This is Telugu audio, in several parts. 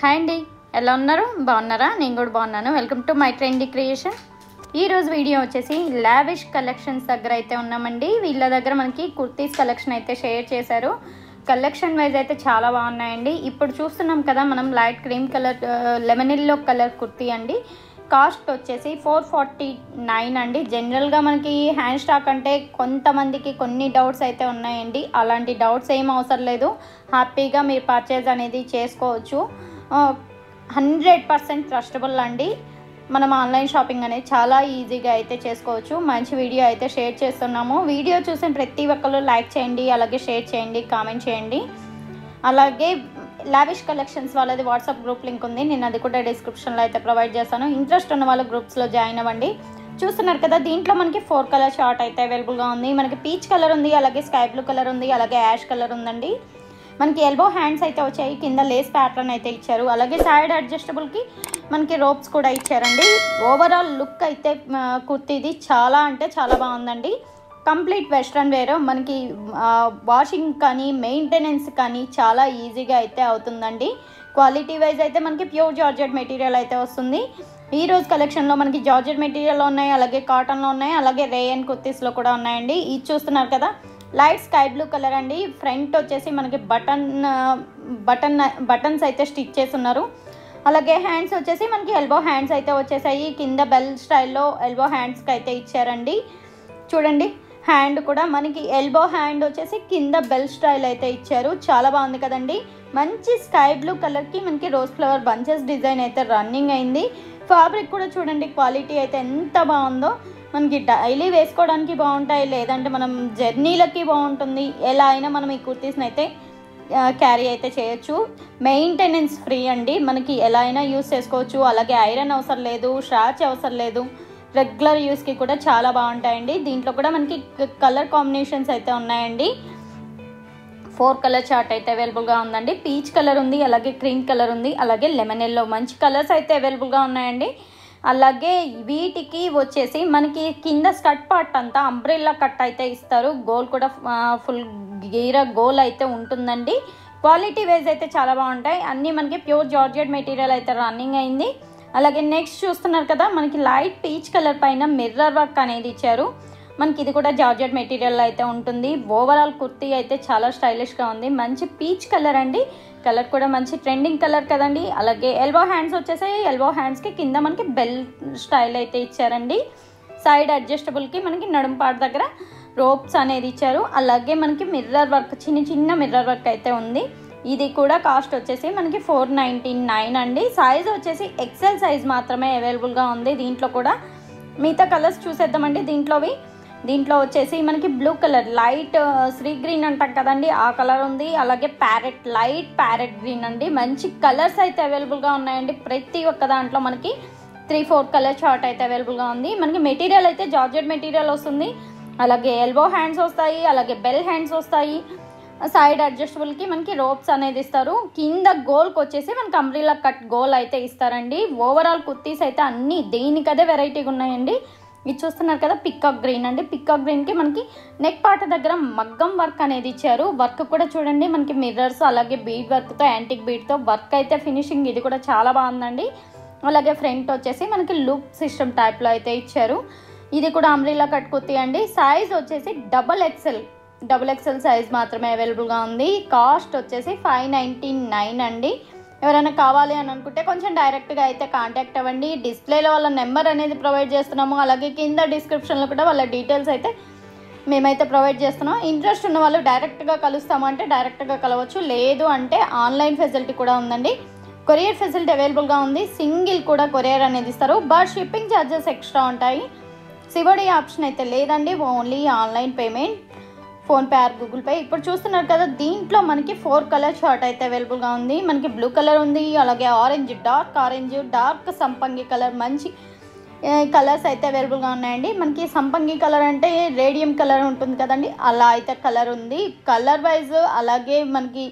హాయ్ అండి ఎలా ఉన్నారు? బాగున్నారా? నేను కూడా బాగున్నాను. Welcome to my trendy creation ఈరోజు వీడియో వచ్చేసి లావిష్ కలెక్షన్స్ దగ్గర అయితే ఉన్నామండి. వీళ్ళ దగ్గర మనకి కుర్తీస్ కలెక్షన్ అయితే షేర్ చేశారు. కలెక్షన్ వైజ్ అయితే చాలా బాగున్నాయండి. ఇప్పుడు చూస్తున్నాం కదా మనం light cream colour lemon yellow colour kurti అండి. కాస్ట్ వచ్చేసి ఫోర్ ఫార్టీ నైన్ అండి. జనరల్గా మనకి హ్యాండ్ స్టాక్ అంటే కొంతమందికి కొన్ని డౌట్స్ అయితే ఉన్నాయండి. అలాంటి డౌట్స్ ఏం అవసరం లేదు. హ్యాపీగా మీరు పర్చేజ్ అనేది చేసుకోవచ్చు. హండ్రెడ్ పర్సెంట్ ట్రస్టబుల్ అండి. మనం ఆన్లైన్ షాపింగ్ అనేది చాలా ఈజీగా అయితే చేసుకోవచ్చు. మంచి వీడియో అయితే షేర్ చేస్తున్నాము. వీడియో చూసిన ప్రతి ఒక్కరు లైక్ చేయండి అలాగే షేర్ చేయండి కామెంట్ చేయండి. అలాగే లావిష్ కలెక్షన్స్ వాళ్ళది వాట్సాప్ గ్రూప్ లింక్ ఉంది. నేను అది కూడా డిస్క్రిప్షన్లో అయితే ప్రొవైడ్ చేస్తాను. ఇంట్రెస్ట్ ఉన్న వాళ్ళు గ్రూప్స్లో జాయిన్ అవ్వండి. చూస్తున్నారు కదా దీంట్లో మనకి ఫోర్ కలర్ షార్ట్ అయితే అవైలబుల్గా ఉంది. మనకి పీచ్ కలర్ ఉంది అలాగే స్కై బ్లూ కలర్ ఉంది అలాగే యాష్ కలర్ ఉందండి. మనకి ఎల్బో హ్యాండ్స్ అయితే వచ్చాయి కింద లేస్ ప్యాటర్న్ అయితే ఇచ్చారు. అలాగే సైడ్ అడ్జస్టబుల్కి మనకి రోప్స్ కూడా ఇచ్చారండి. ఓవరాల్ లుక్ అయితే కుర్తీది చాలా అంటే చాలా బాగుందండి. కంప్లీట్ వెస్ట్రన్ వేర్ మనకి వాషింగ్ కానీ మెయింటెనెన్స్ కానీ చాలా ఈజీగా అయితే అవుతుందండి. క్వాలిటీ వైజ్ అయితే మనకి ప్యూర్ జార్జెట్ మెటీరియల్ అయితే వస్తుంది. ఈ రోజు కలెక్షన్లో మనకి జార్జెట్ మెటీరియల్ ఉన్నాయి అలాగే కాటన్లో ఉన్నాయి అలాగే రేయన్ కుర్తీస్లో కూడా ఉన్నాయండి. ఇది చూస్తున్నారు కదా లైట్ స్కై బ్లూ కలర్ అండి. ఫ్రంట్ వచ్చేసి మనకి బటన్ బటన్ బటన్స్ అయితే స్టిచ్ చేసి ఉన్నారు అలాగే హ్యాండ్స్ వచ్చేసి మనకి ఎల్బో హ్యాండ్స్ అయితే వచ్చేసాయి. కింద బెల్ స్టైల్లో ఎల్బో హ్యాండ్స్కి అయితే ఇచ్చారండి. చూడండి హ్యాండ్ కూడా మనకి ఎల్బో హ్యాండ్ వచ్చేసి కింద బెల్ స్టైల్ అయితే ఇచ్చారు. చాలా బాగుంది కదండి. మంచి స్కై బ్లూ కలర్కి మనకి రోజ్ ఫ్లవర్ బంచెస్ డిజైన్ అయితే రన్నింగ్ అయింది. ఫ్యాబ్రిక్ కూడా చూడండి క్వాలిటీ అయితే ఎంత బాగుందో. మనకి డైలీ వేసుకోవడానికి బాగుంటాయి లేదంటే మనం జర్నీలకి బాగుంటుంది. ఎలా అయినా మనం ఈ కుర్తీస్ని అయితే క్యారీ అయితే చేయొచ్చు. మెయింటెనెన్స్ ఫ్రీ అండి. మనకి ఎలా అయినా యూస్ చేసుకోవచ్చు. అలాగే ఐరన్ అవసరం లేదు షార్చ్ అవసరం లేదు. రెగ్యులర్ యూస్కి కూడా చాలా బాగుంటాయండి. దీంట్లో కూడా మనకి కలర్ కాంబినేషన్స్ అయితే ఉన్నాయండి. ఫోర్ కలర్ చార్ట్ అయితే అవైలబుల్గా ఉందండి. పీచ్ కలర్ ఉంది అలాగే క్రీమ్ కలర్ ఉంది అలాగే లెమన్ ఎల్లో మంచి కలర్స్ అయితే అవైలబుల్గా ఉన్నాయండి. అలాగే వీటికి వచ్చేసి మనకి కింద స్కట్ పార్ట్ అంతా అంబ్రెల్లా కట్ అయితే ఇస్తారు. గోల్ కూడా ఫుల్ గీర గోల్ అయితే ఉంటుందండి. క్వాలిటీ వైజ్ అయితే చాలా బాగుంటాయి. అన్నీ మనకి ప్యూర్ జార్జెట్ మెటీరియల్ అయితే రన్నింగ్ అయింది. అలాగే నెక్స్ట్ చూస్తున్నారు కదా మనకి లైట్ పీచ్ కలర్ పైన మిర్రర్ వర్క్ అనేది ఇచ్చారు. మనకి ఇది కూడా జార్జెట్ మెటీరియల్ అయితే ఉంటుంది. ఓవరాల్ కుర్తీ అయితే చాలా స్టైలిష్గా ఉంది. మంచి పీచ్ కలర్ అండి. కలర్ కూడా మంచి ట్రెండింగ్ కలర్ కదండి. అలాగే ఎల్బో హ్యాండ్స్ వచ్చేసాయి. ఎల్బో హ్యాండ్స్కి కింద మనకి బెల్ స్టైల్ అయితే ఇచ్చారండి. సైడ్ అడ్జస్టబుల్కి మనకి నడుంపాటు దగ్గర రోప్స్ అనేది ఇచ్చారు. అలాగే మనకి మిర్రర్ వర్క్ చిన్న చిన్న మిర్రర్ వర్క్ అయితే ఉంది. ఇది కూడా కాస్ట్ వచ్చేసి మనకి ఫోర్ నైంటీ నైన్ అండి. సైజ్ వచ్చేసి ఎక్సెల్ సైజ్ మాత్రమే అవైలబుల్గా ఉంది. దీంట్లో కూడా మిగతా కలర్స్ చూసేద్దామండి. దీంట్లోవి దీంట్లో వచ్చేసి మనకి blue colour light sea green అంటాం కదండి ఆ కలర్ ఉంది. అలాగే ప్యారెట్ లైట్ ప్యారెట్ గ్రీన్ అండి. మంచి కలర్స్ అయితే అవైలబుల్గా ఉన్నాయండి. ప్రతి ఒక్క దాంట్లో మనకి త్రీ ఫోర్ కలర్ షార్ట్ అయితే అవైలబుల్గా ఉంది. మనకి మెటీరియల్ అయితే జార్జెట్ మెటీరియల్ వస్తుంది. అలాగే ఎల్బో హ్యాండ్స్ వస్తాయి అలాగే బెల్ హ్యాండ్స్ వస్తాయి. సైడ్ అడ్జస్టబుల్కి మనకి రోప్స్ అనేది ఇస్తారు. కింద గోల్కి వచ్చేసి మనకి అంబ్రిలా కట్ గోల్ అయితే ఇస్తారండి. ఓవరాల్ కుర్తీస్ అయితే అన్నీ దేనికదే వెరైటీగా ఉన్నాయండి. ఇది చూస్తున్నారు కదా పికాక్ గ్రీన్ అండి. పికాక్ గ్రీన్కి మనకి నెక్ పార్ట్ దగ్గర మగ్గం వర్క్ అనేది ఇచ్చారు. వర్క్ కూడా చూడండి మనకి మిర్రర్స్ అలాగే బీడ్ వర్క్తో యాంటిక్ బీడ్తో వర్క్ అయితే ఫినిషింగ్ ఇది కూడా చాలా బాగుందండి. అలాగే ఫ్రంట్ వచ్చేసి మనకి లూప్ సిస్టమ్ టైప్లో అయితే ఇచ్చారు. ఇది కూడా అమ్రీలా కట్టుకుతి అండి. సైజ్ వచ్చేసి double XL double XL size మాత్రమే అవైలబుల్గా ఉంది. కాస్ట్ వచ్చేసి ఫైవ్ నైంటీ నైన్ అండి. ఎవరైనా కావాలి అని అనుకుంటే కొంచెం డైరెక్ట్గా అయితే కాంటాక్ట్ అవ్వండి. డిస్ప్లేలో వాళ్ళ నెంబర్ అనేది ప్రొవైడ్ చేస్తున్నాము. అలాగే కింద డిస్క్రిప్షన్లో కూడా వాళ్ళ డీటెయిల్స్ అయితే మేమైతే ప్రొవైడ్ చేస్తున్నాం. ఇంట్రెస్ట్ ఉన్న వాళ్ళు డైరెక్ట్గా కలుస్తామంటే డైరెక్ట్గా కలవచ్చు. లేదు అంటే ఆన్లైన్ ఫెసిలిటీ కూడా ఉందండి. కొరియర్ ఫెసిలిటీ అవైలబుల్గా ఉంది. సింగిల్ కూడా కొరియర్ అనేది ఇస్తారు. బట్ షిప్పింగ్ ఛార్జెస్ ఎక్స్ట్రా ఉంటాయి. సివడి ఆప్షన్ అయితే లేదండి. Only online payment. PhonePe or Google Pay. ఇప్పుడు చూస్తున్నారు కదా దీంట్లో మనకి ఫోర్ కలర్ షార్ట్ అయితే అవైలబుల్గా ఉంది. మనకి బ్లూ కలర్ ఉంది అలాగే ఆరెంజ్ డార్క్ ఆరెంజ్ డార్క్ సంపంగి కలర్ మంచి కలర్స్ అయితే అవైలబుల్గా ఉన్నాయండి. మనకి సంపంగి కలర్ అంటే రేడియం కలర్ ఉంటుంది కదండి. అలా అయితే కలర్ ఉంది. కలర్ వైజ్ అలాగే మనకి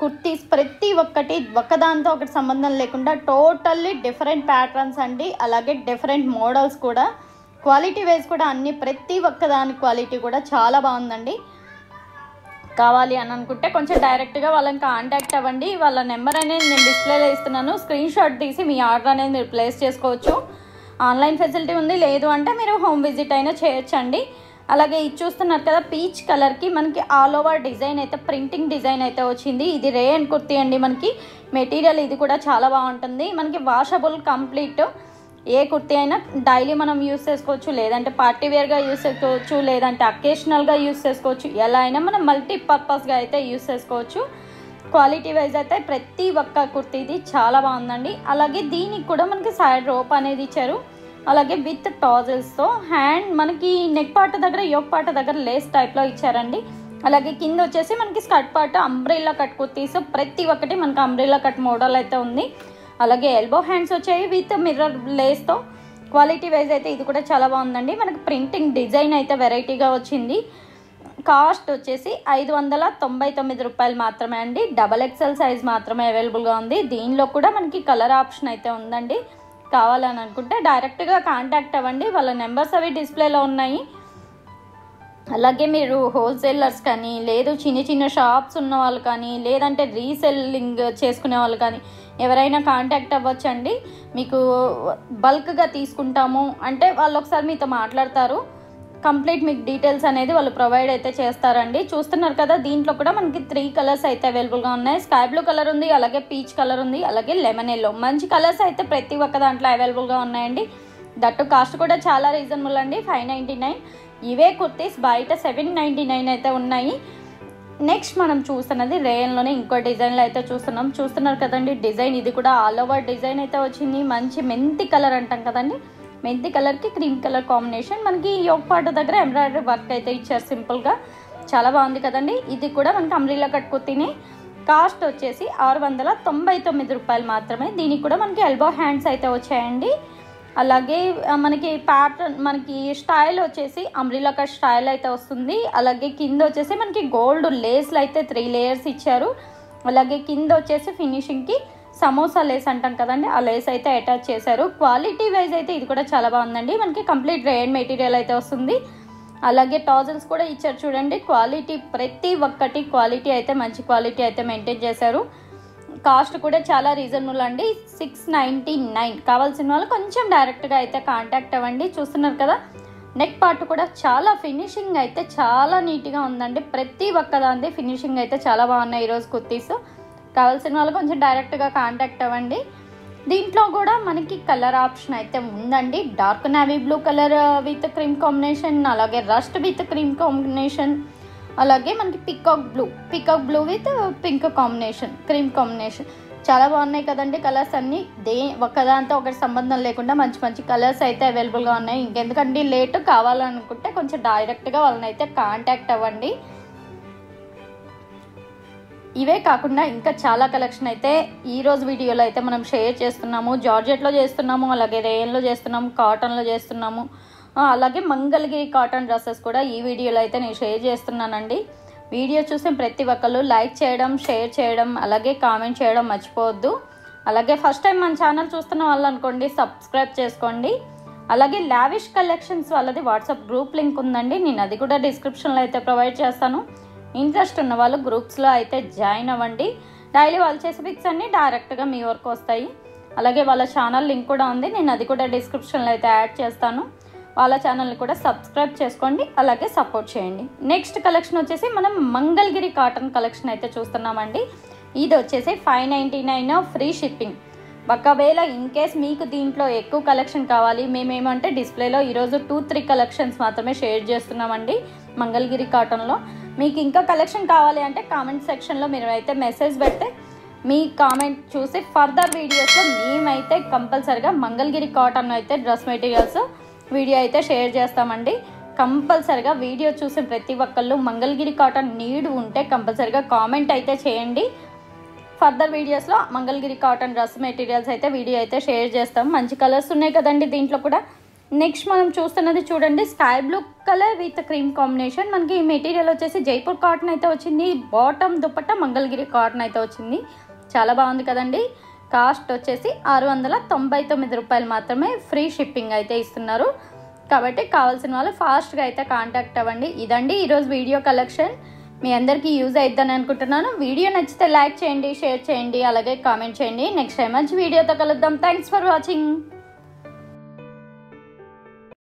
కుర్తీస్ ప్రతి ఒక్కటి ఒకదాంతో ఒకటి సంబంధం లేకుండా టోటల్లీ డిఫరెంట్ ప్యాటర్న్స్ అండి. అలాగే డిఫరెంట్ మోడల్స్ కూడా క్వాలిటీ వైజ్ కూడా అన్ని ప్రతి ఒక్క దాని క్వాలిటీ కూడా చాలా బాగుందండి. కావాలి అని అనుకుంటే కొంచెం డైరెక్ట్గా వాళ్ళని కాంటాక్ట్ అవ్వండి. వాళ్ళ నెంబర్ అనేది నేను డిస్ప్లేలో ఇస్తున్నాను. స్క్రీన్ షాట్ తీసి మీ ఆర్డర్ అనేది మీరు ప్లేస్ చేసుకోవచ్చు. ఆన్లైన్ ఫెసిలిటీ ఉంది. లేదు అంటే మీరు హోమ్ విజిట్ అయినా చేయొచ్చండి. అలాగే ఇది చూస్తున్నారు కదా పీచ్ కలర్కి మనకి ఆల్ ఓవర్ డిజైన్ అయితే ప్రింటింగ్ డిజైన్ అయితే వచ్చింది. ఇది రే అండ్ కుర్తీ అండి మనకి. మెటీరియల్ ఇది కూడా చాలా బాగుంటుంది. మనకి వాషబుల్ కంప్లీట్ ఏ కుర్తీ అయినా డైలీ మనం యూస్ చేసుకోవచ్చు లేదంటే పార్టీ వేర్గా యూస్ చేసుకోవచ్చు లేదంటే అకేషనల్గా యూస్ చేసుకోవచ్చు. ఎలా అయినా మనం మల్టీ పర్పస్గా అయితే యూస్ చేసుకోవచ్చు. క్వాలిటీ వైజ్ అయితే ప్రతి ఒక్క కుర్తీది చాలా బాగుందండి. అలాగే దీనికి కూడా మనకి సైడ్ రోప్ అనేది ఇచ్చారు. అలాగే విత్ టాజల్స్తో హ్యాండ్ మనకి నెక్ పార్ట్ దగ్గర యోక్ పార్ట్ దగ్గర లేస్ టైప్లో ఇచ్చారండి. అలాగే కింద వచ్చేసి మనకి skirt part umbrella cut kurtis ప్రతి ఒక్కటి మనకి అంబ్రెల్లా కట్ మోడల్ అయితే ఉంది. అలాగే ఎల్బో హ్యాండ్స్ వచ్చాయి విత్ మిర్రర్ లేస్తో క్వాలిటీ వైజ్ అయితే ఇది కూడా చాలా బాగుందండి. మనకి ప్రింటింగ్ డిజైన్ అయితే వెరైటీగా వచ్చింది. కాస్ట్ వచ్చేసి ఐదు వందల తొంభై తొమ్మిది రూపాయలు మాత్రమే అండి. డబల్ ఎక్సెల్ సైజ్ మాత్రమే అవైలబుల్గా ఉంది. దీనిలో కూడా మనకి కలర్ ఆప్షన్ అయితే ఉందండి. కావాలని అనుకుంటే డైరెక్ట్గా కాంటాక్ట్ అవ్వండి. వాళ్ళ నెంబర్స్ అవి డిస్ప్లేలో ఉన్నాయి. అలాగే మీరు హోల్సేలర్స్ కానీ లేదు చిన్న చిన్న షాప్స్ ఉన్న వాళ్ళు కానీ లేదంటే రీసెల్లింగ్ చేసుకునే వాళ్ళు కానీ ఎవరైనా కాంటాక్ట్ అవ్వచ్చండి. మీకు బల్క్గా తీసుకుంటాము. అంటే వాళ్ళు ఒకసారి మీతో మాట్లాడతారు. కంప్లీట్ మీకు డీటెయిల్స్ అనేది వాళ్ళు ప్రొవైడ్ అయితే చేస్తారండి. చూస్తున్నారు కదా దీంట్లో కూడా మనకి త్రీ కలర్స్ అయితే అవైలబుల్గా ఉన్నాయి. స్కై బ్లూ కలర్ ఉంది అలాగే పీచ్ కలర్ ఉంది అలాగే లెమన్ ఎల్లో మంచి కలర్స్ అయితే ప్రతి ఒక్క దాంట్లో అవైలబుల్గా ఉన్నాయండి. దట్టు కాస్ట్ కూడా చాలా రీజనబుల్ అండి. ఫైవ్ నైంటీ నైన్ ఇవే కుర్తీస్ బయట సెవెన్ నైంటీ నైన్ అయితే ఉన్నాయి. నెక్స్ట్ మనం చూస్తున్నది రేయన్లోనే ఇంకో డిజైన్లో అయితే చూస్తున్నాం. చూస్తున్నారు కదండి డిజైన్ ఇది కూడా ఆల్ ఓవర్ డిజైన్ అయితే వచ్చింది. మంచి మెంతి కలర్ అంటాం కదండి. మెంతి కలర్కి క్రీమ్ కలర్ కాంబినేషన్ మనకి యోగ్ పాట దగ్గర ఎంబ్రాయిడరీ వర్క్ అయితే ఇచ్చారు సింపుల్గా చాలా బాగుంది కదండి. ఇది కూడా మనకి అమ్రీలా కట్ కాస్ట్ వచ్చేసి ఆరు వందల తొంభై తొమ్మిది రూపాయలు మాత్రమే. దీనికి కూడా మనకి ఎల్బో హ్యాండ్స్ అయితే వచ్చాయండి. అలాగే మనకి ప్యాటర్న్ మనకి స్టైల్ వచ్చేసి అంబ్రిలా కట్ స్టైల్ అయితే వస్తుంది. అలాగే కింద వచ్చేసి మనకి గోల్డ్ లేస్లు అయితే త్రీ లేయర్స్ ఇచ్చారు. అలాగే కింద వచ్చేసి ఫినిషింగ్కి సమోసా లేస్ అంటాం కదండి ఆ లేస్ అయితే అటాచ్ చేశారు. క్వాలిటీ వైజ్ అయితే ఇది కూడా చాలా బాగుందండి. మనకి కంప్లీట్ రేడ్ మెటీరియల్ అయితే వస్తుంది. అలాగే టాజల్స్ కూడా ఇచ్చారు చూడండి. క్వాలిటీ ప్రతి ఒక్కటి క్వాలిటీ అయితే మంచి క్వాలిటీ అయితే మెయింటైన్ చేశారు. కాస్ట్ కూడా చాలా రీజనబుల్ అండి. సిక్స్ నైంటీ నైన్ కావాల్సిన వాళ్ళు కొంచెం డైరెక్ట్గా అయితే కాంటాక్ట్ అవ్వండి. చూస్తున్నారు కదా నెక్ పార్ట్ కూడా చాలా ఫినిషింగ్ అయితే చాలా నీట్గా ఉందండి. ప్రతి ఒక్కదాంది ఫినిషింగ్ అయితే చాలా బాగున్నాయి ఈరోజు కుర్తీస్. కావాల్సిన వాళ్ళు కొంచెం డైరెక్ట్గా కాంటాక్ట్ అవ్వండి. దీంట్లో కూడా మనకి కలర్ ఆప్షన్ అయితే ఉందండి. Dark navy blue colour with cream combination అలాగే రస్ట్ విత్ క్రీమ్ కాంబినేషన్ అలాగే మనకి peacock blue peacock blue with pink combination cream combination చాలా బాగున్నాయి కదండి కలర్స్ అన్నీ. దే ఒకదాంతో ఒకటి సంబంధం లేకుండా మంచి మంచి కలర్స్ అయితే అవైలబుల్గా ఉన్నాయి. ఇంకెందుకండి లేట్ కావాలనుకుంటే కొంచెం డైరెక్ట్గా వాళ్ళని అయితే కాంటాక్ట్ అవ్వండి. ఇవే కాకుండా ఇంకా చాలా కలెక్షన్ అయితే ఈ రోజు వీడియోలో అయితే మనం షేర్ చేస్తున్నాము. జార్జెట్లో చేస్తున్నాము అలాగే రేయన్లో చేస్తున్నాము కాటన్లో చేస్తున్నాము. అలాగే మంగళగిరి కాటన్ డ్రెస్సెస్ కూడా ఈ వీడియోలో అయితే నేను షేర్ చేస్తున్నానండి. వీడియో చూసిన ప్రతి ఒక్కరు లైక్ చేయడం షేర్ చేయడం అలాగే కామెంట్ చేయడం మర్చిపోవద్దు. అలాగే ఫస్ట్ టైం మన ఛానల్ చూస్తున్న వాళ్ళు అనుకోండి సబ్స్క్రైబ్ చేసుకోండి. అలాగే లావిష్ కలెక్షన్స్ వాళ్ళది వాట్సాప్ గ్రూప్ లింక్ ఉందండి. నేను అది కూడా డిస్క్రిప్షన్లో అయితే ప్రొవైడ్ చేస్తాను. ఇంట్రెస్ట్ ఉన్న వాళ్ళు గ్రూప్స్లో అయితే జాయిన్ అవ్వండి. డైలీ వాళ్ళు చేసే పిక్స్ అన్నీ డైరెక్ట్గా మీ వరకు వస్తాయి. అలాగే వాళ్ళ ఛానల్ లింక్ కూడా ఉంది. నేను అది కూడా డిస్క్రిప్షన్లో అయితే యాడ్ చేస్తాను. వాళ్ళ ఛానల్ని కూడా సబ్స్క్రైబ్ చేసుకోండి అలాగే సపోర్ట్ చేయండి. నెక్స్ట్ కలెక్షన్ వచ్చేసి మనం మంగళగిరి కాటన్ కలెక్షన్ అయితే చూస్తున్నామండి. ఇది వచ్చేసి five ninety nine free shipping. ఒకవేళ ఇన్ కేస్ మీకు దీంట్లో ఎక్కువ కలెక్షన్ కావాలి మేమేమంటే డిస్ప్లేలో ఈరోజు టూ త్రీ కలెక్షన్స్ మాత్రమే షేర్ చేస్తున్నామండి మంగళగిరి కాటన్లో. మీకు ఇంకా కలెక్షన్ కావాలి అంటే కామెంట్ సెక్షన్లో మీరు అయితే మెసేజ్ పెడితే మీ కామెంట్ చూసి ఫర్దర్ వీడియోస్లో మేమైతే కంపల్సరిగా మంగళగిరి కాటన్ అయితే డ్రెస్ మెటీరియల్స్ వీడియో అయితే షేర్ చేస్తామండి. కంపల్సరిగా వీడియో చూసిన ప్రతి ఒక్కళ్ళు మంగళగిరి కాటన్ నీడ్ ఉంటే కంపల్సరిగా కామెంట్ అయితే చేయండి. ఫర్దర్ వీడియోస్లో మంగళగిరి కాటన్ డ్రెస్ మెటీరియల్స్ అయితే వీడియో అయితే షేర్ చేస్తాం. మంచి కలర్స్ ఉన్నాయి కదండి దీంట్లో కూడా. నెక్స్ట్ మనం చూస్తున్నది చూడండి sky blue colour with cream combination. మనకి ఈ మెటీరియల్ వచ్చేసి జైపూర్ కాటన్ అయితే వచ్చింది. బాటమ్ దుపట్ట మంగళగిరి కాటన్ అయితే వచ్చింది. చాలా బాగుంది కదండి. కాస్ట్ వచ్చేసి ఆరు వందల తొంభై తొమ్మిది రూపాయలు మాత్రమే ఫ్రీ షిప్పింగ్ అయితే ఇస్తున్నారు. కాబట్టి కావాల్సిన వాళ్ళు ఫాస్ట్గా అయితే కాంటాక్ట్ అవ్వండి. ఇదండి ఈరోజు వీడియో కలెక్షన్. మీ అందరికీ యూజ్ అవుతుందని అనుకుంటున్నాను. వీడియో నచ్చితే లైక్ చేయండి షేర్ చేయండి అలాగే కామెంట్ చేయండి. నెక్స్ట్ టైం మంచి వీడియోతో కలుద్దాం. Thanks for watching.